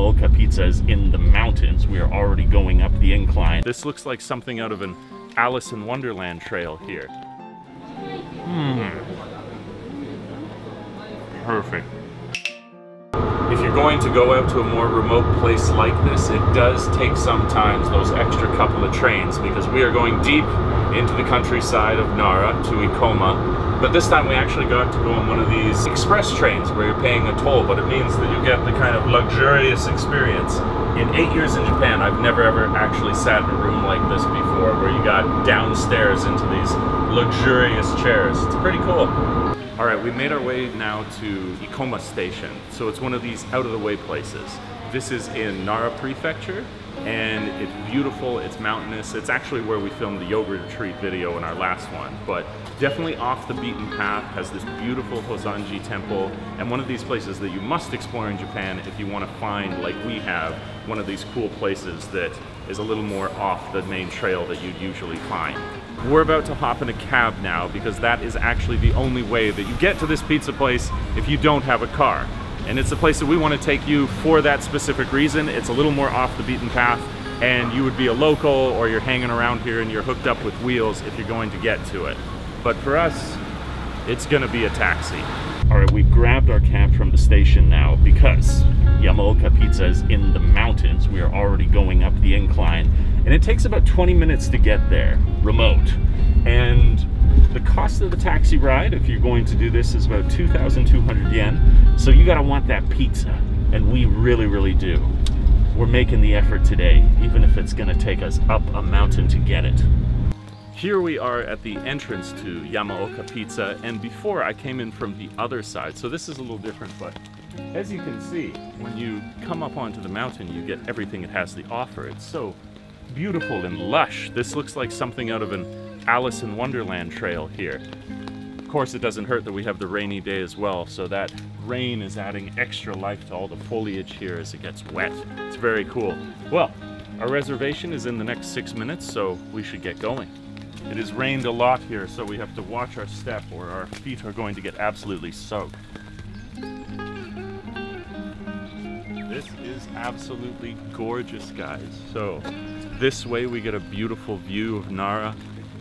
Yamaoka Pizza is in the mountains. We are already going up the incline. This looks like something out of an Alice in Wonderland trail here. Hmm. Perfect. If you're going to go out to a more remote place like this, it does take sometimes those extra couple of trains because we are going deep into the countryside of Nara to Ikoma. But this time we actually got to go on one of these express trains where you're paying a toll, but it means that you get the kind of luxurious experience. In eight years in Japan, I've never ever actually sat in a room like this before where you got downstairs into these luxurious chairs. It's pretty cool. All right, we made our way now to Ikoma Station. So it's one of these out of the way places. This is in Nara Prefecture and it's beautiful, it's mountainous. It's actually where we filmed the yoga retreat video in our last one, but definitely off the beaten path, has this beautiful Hozanji temple and one of these places that you must explore in Japan if you want to find, like we have, one of these cool places that is a little more off the main trail that you'd usually find. We're about to hop in a cab now because that is actually the only way that you get to this pizza place if you don't have a car. And it's a place that we want to take you for that specific reason. It's a little more off the beaten path and you would be a local or you're hanging around here and you're hooked up with wheels if you're going to get to it. But for us, it's gonna be a taxi. All right, we've grabbed our cab from the station now because Yamaoka Pizza is in the mountains. We are already going up the incline and it takes about 20 minutes to get there, remote. And cost of the taxi ride, if you're going to do this, is about 2,200 yen. So you gotta want that pizza, and we really, really do. We're making the effort today, even if it's gonna take us up a mountain to get it. Here we are at the entrance to Yamaoka Pizza, and before I came in from the other side, so this is a little different, but as you can see, when you come up onto the mountain, you get everything it has to offer. It's so beautiful and lush. This looks like something out of an Alice in Wonderland trail here. Of course, it doesn't hurt that we have the rainy day as well, so that rain is adding extra life to all the foliage here as it gets wet. It's very cool. Well, our reservation is in the next six minutes, so we should get going. It has rained a lot here, so we have to watch our step or our feet are going to get absolutely soaked. This is absolutely gorgeous, guys. So this way we get a beautiful view of Nara.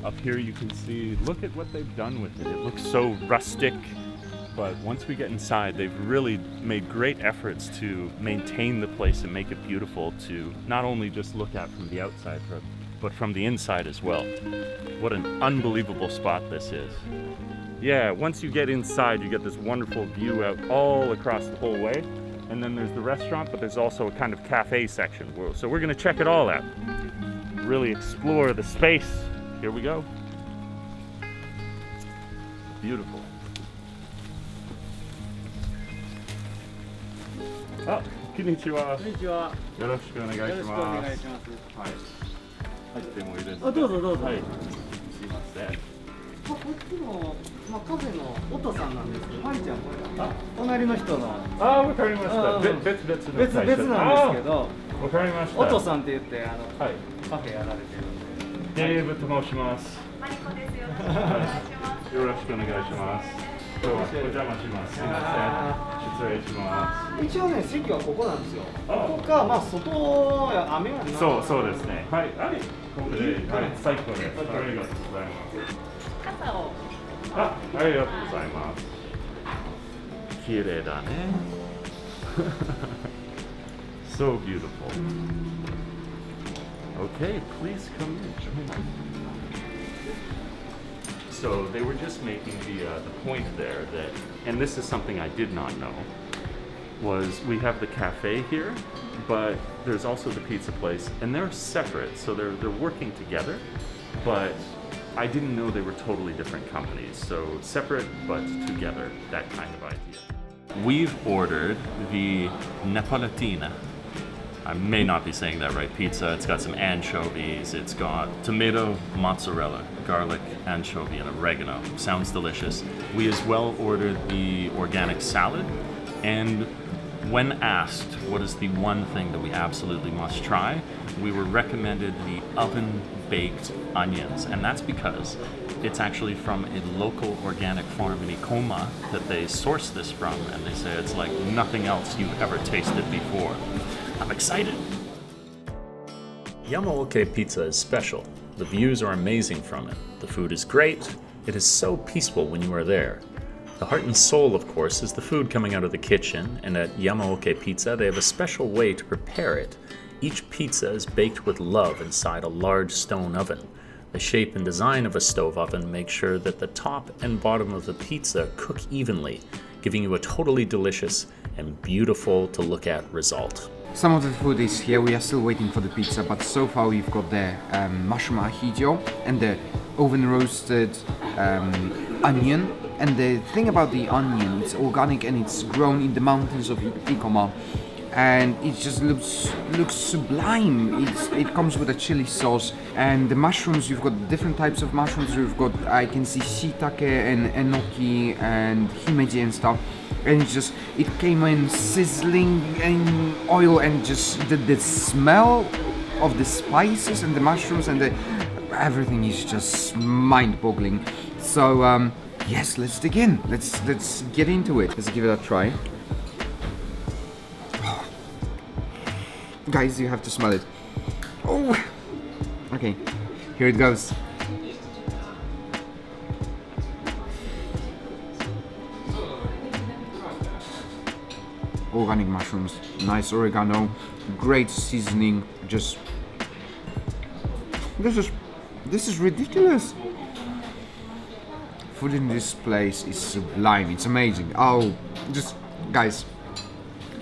Up here you can see, look at what they've done with it. It looks so rustic, but once we get inside, they've really made great efforts to maintain the place and make it beautiful to not only just look at from the outside, but from the inside as well. What an unbelievable spot this is. Yeah, once you get inside, you get this wonderful view out all across the whole way. And then there's the restaurant, but there's also a kind of cafe section. So we're gonna check it all out. Really explore the space. Here we go. Beautiful. Ah, こんにちは。こんにちは。よろしくお願いします。よろしくお願いします。はい。入ってもいいですか。あどうぞどうぞはい。すいません。まあ、こっちの、まあ、カフェのオトさんなんですけど、マリちゃんこれ。あ、隣の人の。ああ、わかりました。別別会社々なんですけど、わかりました。オトさんって言って、あの、はい。カフェやられてるんで。デーブと申します。マリコです。よろしくお願いします。よろしくお願いします。今日はお邪魔します。すいません。失礼しま一応ね、席はここなんですよ。あここか、まあ、外や雨はす。そうそうですね。はい。あれ。ここで、はい、最高です。ありがとうございます。傘を。あ、ありがとうございます。綺麗だね。so beautiful. Okay, please come in. Join us. So they were just making the uh, the point there that, and this is something I did not know, was we have the cafe here, but there's also the pizza place, and they're separate, so they're they're working together, but I didn't know they were totally different companies. So separate but together, that kind of idea. We've ordered the Napolitina. I may not be saying that right. Pizza. It's got some anchovies. It's got tomato, mozzarella, garlic, anchovy, and oregano. Sounds delicious. We as well ordered the organic salad. And when asked what is the one thing that we absolutely must try, we were recommended the oven baked onions. And that's because it's actually from a local organic farm in Ikoma that they source this from. And they say it's like nothing else you've ever tasted before. I'm excited. Yamaoka Pizza is special. The views are amazing from it. The food is great. It is so peaceful when you are there. The heart and soul, of course, is the food coming out of the kitchen, and at Yamaoka Pizza, they have a special way to prepare it. Each pizza is baked with love inside a large stone oven. The shape and design of a stove oven makes sure that the top and bottom of the pizza cook evenly, giving you a totally delicious and beautiful to look at result. Some of the food is here, we are still waiting for the pizza, but so far we've got the um, mushroom ahijo and the oven roasted um, onion. And the thing about the onion, it's organic and it's grown in the mountains of Ikoma. And it just looks looks sublime. It's, it comes with a chili sauce and the mushrooms. You've got different types of mushrooms. You've got I can see shiitake and enoki and shimeji and stuff and it just it came in sizzling in oil and just the, the smell of the spices and the mushrooms and the everything is just mind-boggling so um, yes let's dig in let's let's get into it let's give it a try guys you have to smell it oh okay here it goes organic mushrooms, nice oregano, great seasoning, just this is this is ridiculous. Food in this place is sublime, it's amazing. Oh just guys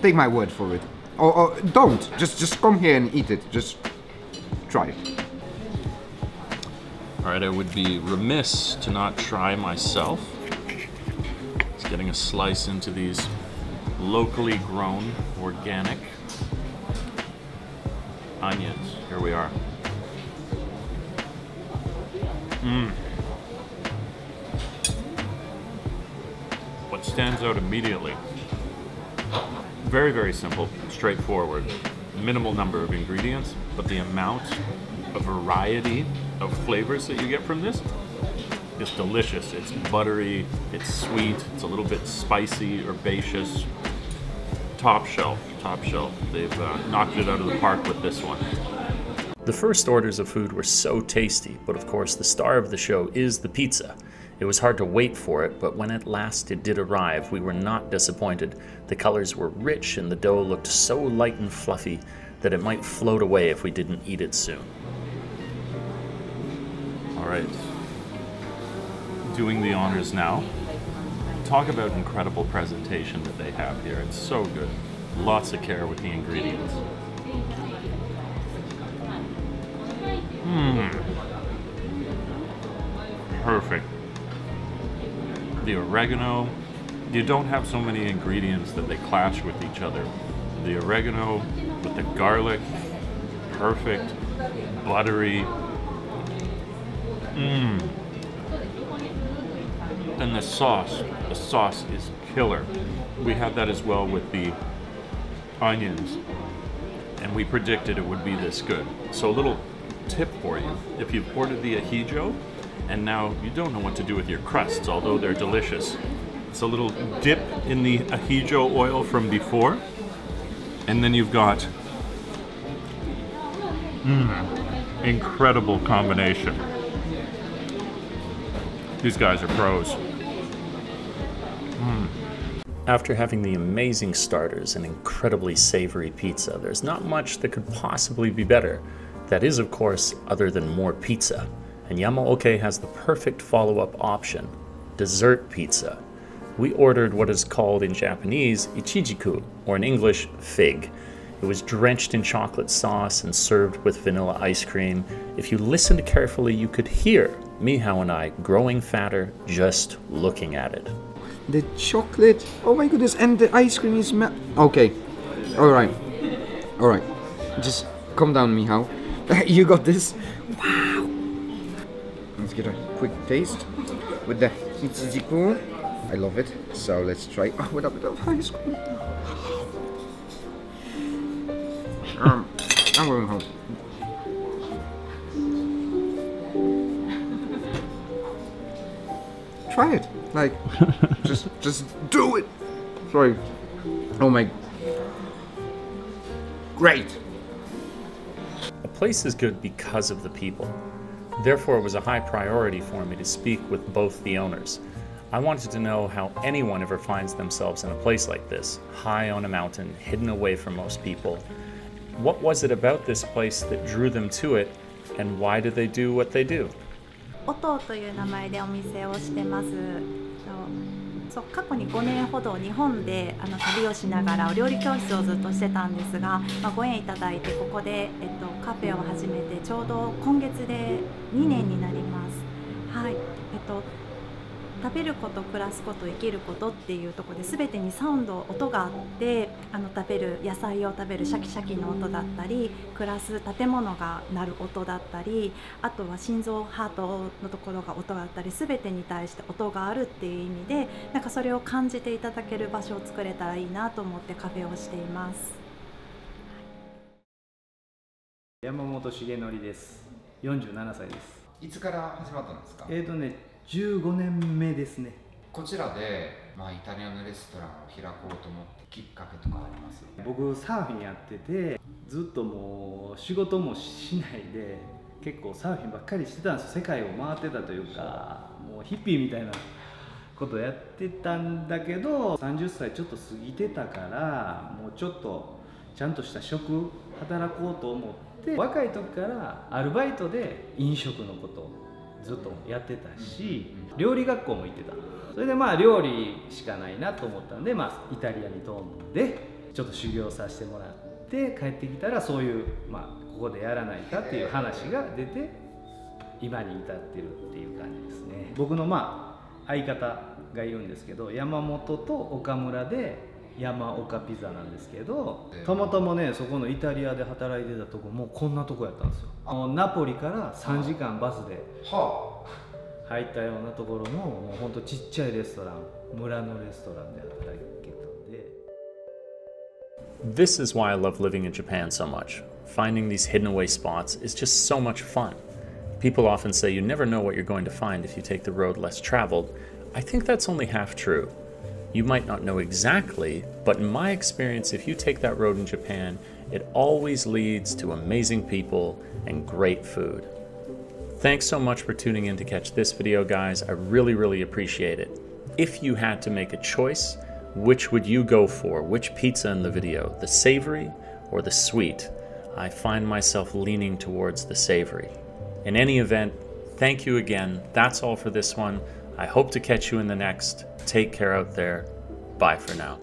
take my word for it. Or, or don't, just just come here and eat it. Just try it. All right, I would be remiss to not try myself. Just getting a slice into these locally grown, organic onions. Here we are. Mmm. What stands out immediately, very, very simple, straightforward, minimal number of ingredients, but the amount of variety of flavors that you get from this is delicious. It's buttery, it's sweet, it's a little bit spicy, herbaceous, top shelf, top shelf. They've uh, knocked it out of the park with this one. The first orders of food were so tasty, but of course the star of the show is the pizza. It was hard to wait for it, but when at last it did arrive, we were not disappointed. The colors were rich and the dough looked so light and fluffy that it might float away if we didn't eat it soon. All right, doing the honors now talk about incredible presentation that they have here. It's so good. Lots of care with the ingredients. Mmm. Perfect. The oregano, you don't have so many ingredients that they clash with each other. The oregano with the garlic, perfect, buttery. Mmm. And the sauce, the sauce is killer. We had that as well with the onions, and we predicted it would be this good. So a little tip for you, if you've ordered the ahijo, and now you don't know what to do with your crusts, although they're delicious. It's a little dip in the ahijo oil from before, and then you've got mm, incredible combination. These guys are pros. Mm. After having the amazing starters and incredibly savory pizza, there's not much that could possibly be better. That is, of course, other than more pizza. And Yamaoka has the perfect follow up option dessert pizza. We ordered what is called in Japanese ichijiku, or in English, fig. It was drenched in chocolate sauce and served with vanilla ice cream. If you listened carefully, you could hear Mihao and I growing fatter just looking at it. The chocolate, oh my goodness, and the ice cream is melt. Okay, alright, alright. Just calm down, Mihao. you got this. Get a quick taste with the ichijiku. I love it. So let's try. Oh, with a bit of ice cream. Um, I'm going home. Try it. Like, just, just do it. Sorry. Oh my. Great! A place is good because of the people. Therefore, it was a high priority for me to speak with both the owners. I wanted to know how anyone ever finds themselves in a place like this, high on a mountain, hidden away from most people. What was it about this place that drew them to it, and why do they do what they do? 音という名前でお店をしてます。 そう過去に5年ほど日本であの旅をしながらお料理教室をずっとしてたんですが、まあ、ご縁いただいてここで、えっと、カフェを始めてちょうど今月で2年になります。はいえっと食べること暮らすこと生きることっていうところで全てにサウンド音があってあの食べる野菜を食べるシャキシャキの音だったり暮らす建物が鳴る音だったりあとは心臓ハートのところが音があったり全てに対して音があるっていう意味でなんかそれを感じていただける場所を作れたらいいなと思ってカフェをしています。山本重則です。47歳です。いつから始まったんですか？えーとね15年目ですね。こちらで、まあ、イタリアのレストランを開こうと思ってきっかけとかあります？僕サーフィンやっててずっともう仕事もしないで結構サーフィンばっかりしてたんですよ。世界を回ってたというかもうヒッピーみたいなことやってたんだけど30歳ちょっと過ぎてたからもうちょっとちゃんとした職働こうと思って若い時からアルバイトで飲食のことずっとやってたし、料理学校も行ってた。それでまあ料理しかないなと思ったんで、まあ、イタリアに飛んでちょっと修行させてもらって帰ってきたらそういう、まあ、ここでやらないかっていう話が出て今に至ってるっていう感じですね。僕のまあ相方がいるんですけど山本と岡村で山岡ピザなんですけどたまたまねそこのイタリアで働いてたとこもうこんなとこやったんですよあのナポリから3時間バスで入ったようなところのもうほんとちっちゃいレストラン村のレストランで働けたんで This is why I love living in Japan so much. Finding these hidden away spots is just so much fun. People often say you never know what you're going to find if you take the road less traveled. I think that's only half true. You might not know exactly, but in my experience, if you take that road in Japan, it always leads to amazing people and great food. Thanks so much for tuning in to catch this video, guys. I really, really appreciate it. If you had to make a choice, which would you go for? Which pizza in the video, the savory or the sweet? I find myself leaning towards the savory. In any event, thank you again. That's all for this one. I hope to catch you in the next. Take care out there. Bye for now.